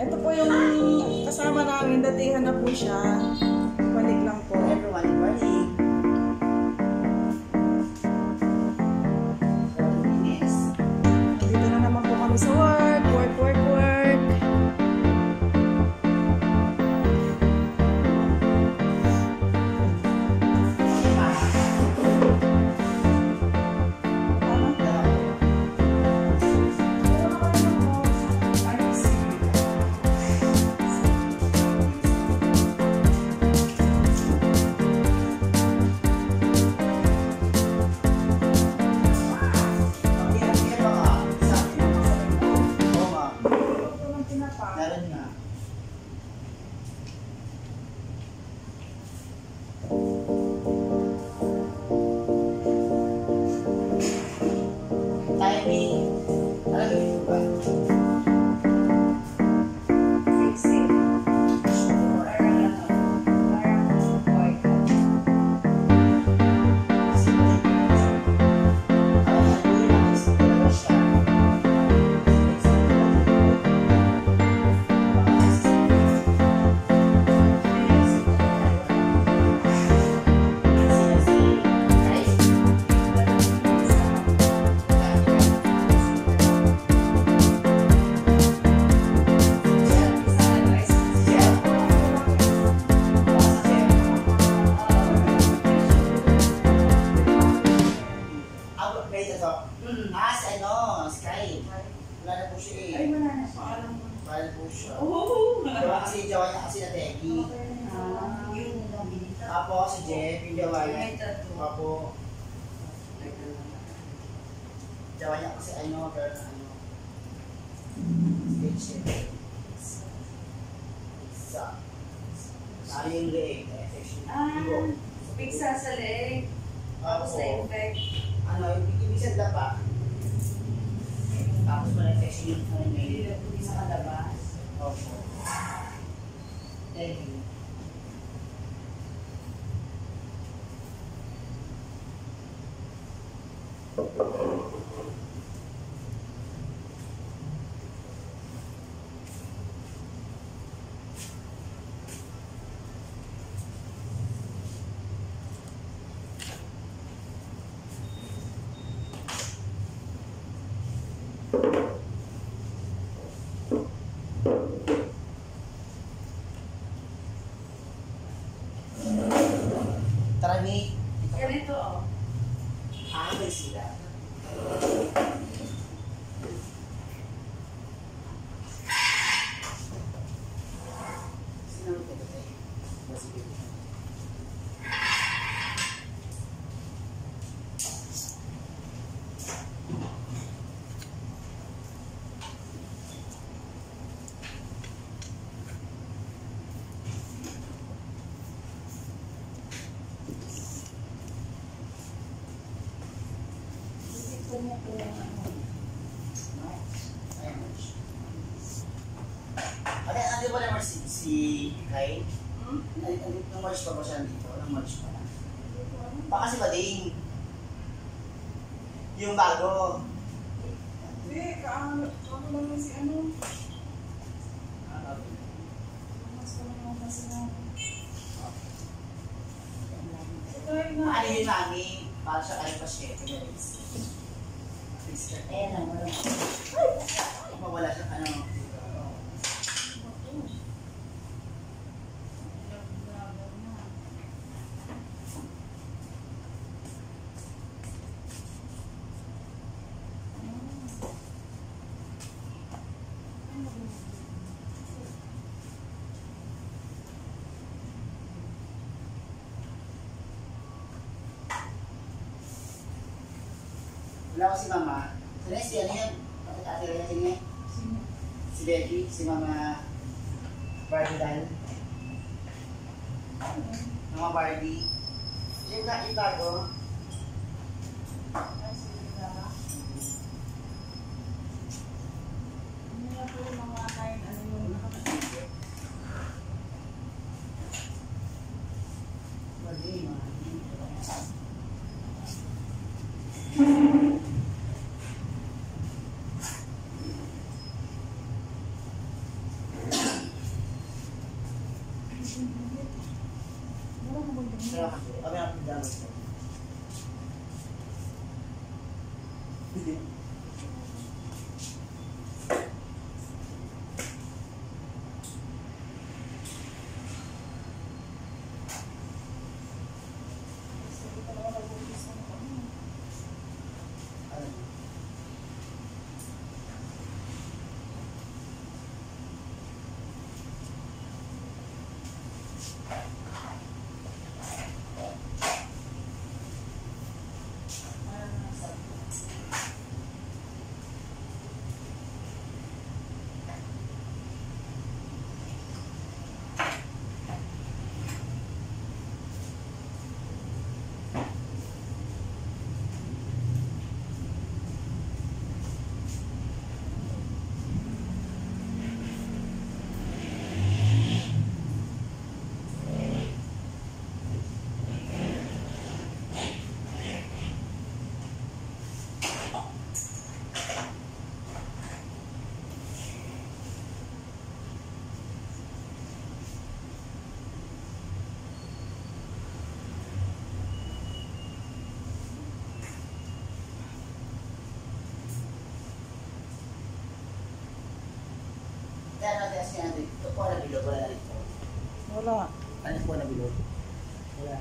Ito po yung kasama namin. Datihan na po siya. Balik lang po. Everyone, good siya eh. Ay, wala na. Paalam mo. Wala na po siya. Oo. Diba kasi yung jawa niya kasi na Teki. Ah, yun lang binita. Apo si Jeff, yung. May tattoo. Apo, jawa niya kasi ano, pero na ano. Stage siya. Sa. Ano yung leeg? eh, section. Ah, pigsa sa leg. Tapos na Apo. infect. Ano, ibig sabihin pa. Tapos pala section yung ano Hindi may. na po sa kalabas. Opo. Thank May. Ganito oh. Ah, may sila. Sino ko ba tayo? Sige. Ito niya po yung ano. Ate, ate ba naman si, si Kai? Hmm? Nung March pa ba siya nandito? Nung March pa na. Baka si Bading. Yung bago. Hindi, kaano lang si ano. Ano? Mas ko naman kasi na. Na. Ano yun, mami? Para siya kayo pa wala. Kung mawala siya, ano? Wala ko si mama. Sino si ano yan? Ate yan, sino yan? Si Becky, si mama Barbie Dan. Mama Barbie. Yung ka, yung bago. Barbie, mga Wala mo ba Kaya kasi, kami ito po na bilog, wala na dito. Wala. Ano po na bilog? Wala.